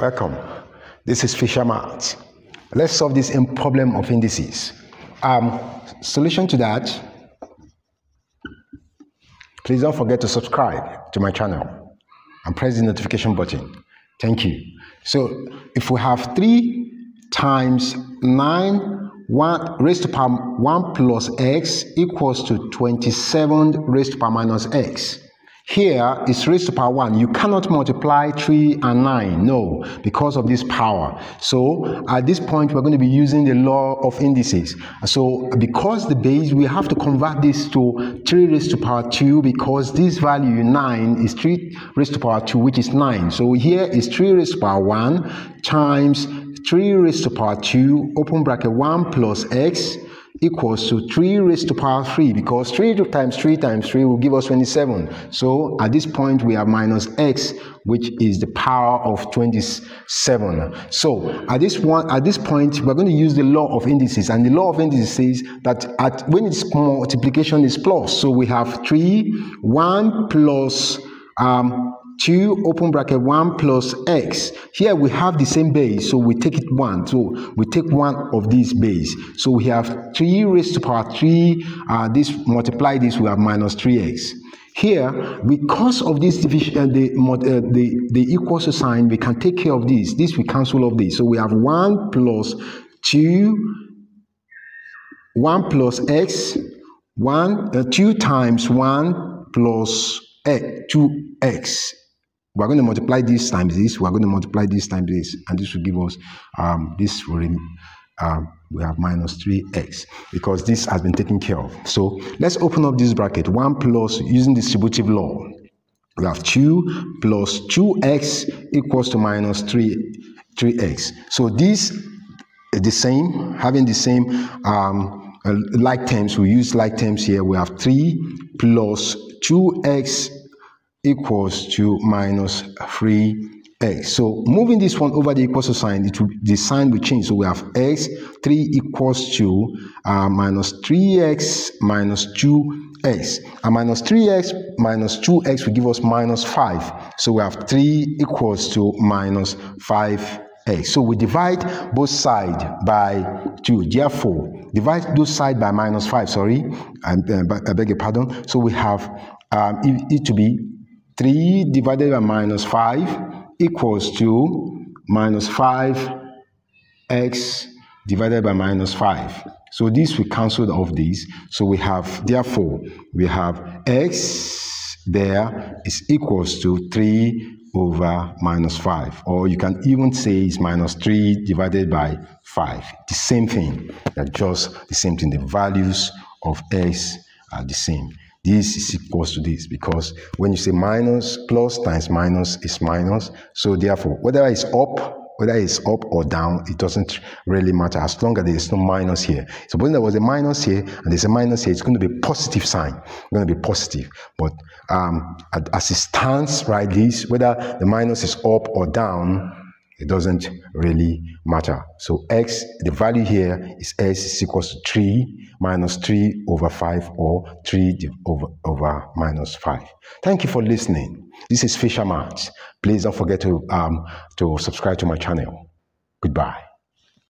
Welcome. This is Fischer Maths. Let's solve this problem of indices. Um, solution to that, please don't forget to subscribe to my channel and press the notification button. Thank you. So if we have 3 times 9 1 raised to power 1 plus x equals to 27 raised to power minus x. Here is raised to power 1. You cannot multiply 3 and 9. No, because of this power. So at this point, we're going to be using the law of indices. So because the base, we have to convert this to 3 raised to power 2 because this value 9 is 3 raised to power 2, which is 9. So here is 3 raised to power 1 times 3 raised to power 2, open bracket 1 plus x equals to 3 raised to power 3 because 3 times 3 times 3 will give us 27. So at this point we have minus x which is the power of 27. So at this one at this point we're going to use the law of indices and the law of indices says that at when it's multiplication is plus. So we have 3 1 plus um, 2 open bracket 1 plus x. Here we have the same base, so we take it 1. So we take one of these base. So we have 3 raised to power 3. Uh, this multiply this, we have minus 3x. Here, because of this division, uh, the, uh, the, the equal to sign, we can take care of this. This we cancel of this. So we have 1 plus 2, 1 plus x, 1, uh, 2 times 1 plus x, 2x we're going to multiply this times this, we're going to multiply this times this, and this will give us um, this will um, we have minus 3x because this has been taken care of. So let's open up this bracket 1 plus using distributive law. We have 2 plus 2x equals to minus 3, 3x. So this is the same, having the same um, uh, like terms, we use like terms here. We have 3 plus 2x equals to minus 3x. So moving this one over the equal to sign, it will, the sign will change. So we have x, 3 equals to uh, minus 3x minus 2x. And minus 3x minus 2x will give us minus 5. So we have 3 equals to minus 5 x. So we divide both sides by 2. Therefore, divide those sides by minus 5, sorry, I, I beg your pardon. So we have um, it, it to be 3 divided by minus 5 equals to minus 5x divided by minus 5. So this we cancel off this. So we have, therefore, we have x there is equals to 3 over minus 5. Or you can even say it's minus 3 divided by 5. The same thing. They're just the same thing. The values of x are the same this is equals to this because when you say minus plus times minus is minus. So therefore whether it's up whether it's up or down it doesn't really matter as long as there's no minus here. Suppose there was a minus here and there's a minus here it's going to be a positive sign it's going to be positive. But um, as it stands right this whether the minus is up or down it doesn't really matter. So x, the value here is s is equals to 3 minus 3 over 5 or 3 over, over minus 5. Thank you for listening. This is Fischer Maths. Please don't forget to, um, to subscribe to my channel. Goodbye.